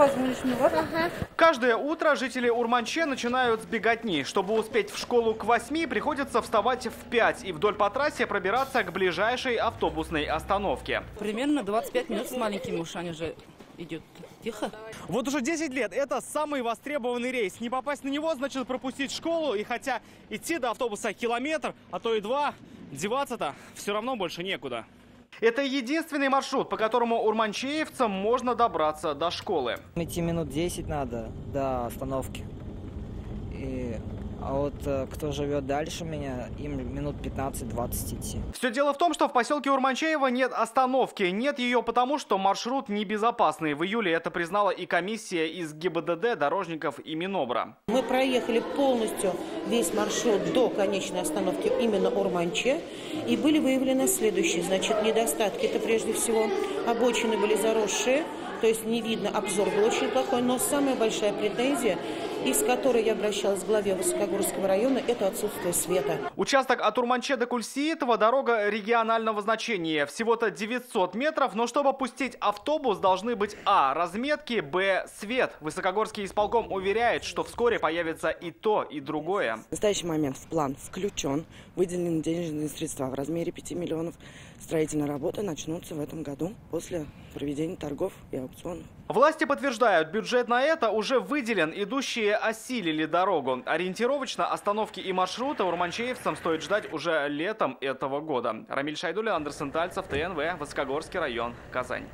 позвонишь мне, ладно? Каждое утро жители Урманче начинают с беготни. Чтобы успеть в школу к 8, приходится вставать в 5 и вдоль по трассе пробираться к ближайшей автобусной остановке. Примерно 25 минут с маленькими ушами же идет. Тихо. Вот уже 10 лет это самый востребованный рейс. Не попасть на него значит пропустить школу. И хотя идти до автобуса километр, а то и два, деваться-то все равно больше некуда. Это единственный маршрут, по которому урманчеевцам можно добраться до школы. Идти минут 10 надо до остановки. И, а вот э, кто живет дальше меня, им минут 15-20 идти. Все дело в том, что в поселке Урманчеево нет остановки. Нет ее потому, что маршрут небезопасный. В июле это признала и комиссия из ГИБДД, дорожников и Минобра. Мы проехали полностью весь маршрут до конечной остановки именно Урманче. И были выявлены следующие, значит, недостатки. Это прежде всего обочины были заросшие, то есть не видно, обзор был очень плохой. Но самая большая претензия, и с которой я обращалась к главе Высокогорского района, это отсутствие света. Участок от Урманче до Кульсиитова дорога регионального значения. Всего-то 900 метров, но чтобы пустить автобус, должны быть А. Разметки, Б. Свет. Высокогорский исполком уверяет, что вскоре появится и то, и другое. В настоящий момент в план включен, выделены денежные средства в размере 5 миллионов. Строительные работы начнутся в этом году после проведения торгов и аукционов. Власти подтверждают, бюджет на это уже выделен, идущие осилили дорогу. Ориентировочно остановки и маршруты урманчеевцам стоит ждать уже летом этого года. Рамиль Шайдулин, Андерсен Тальцев, ТНВ, Высокогорский район, Казань.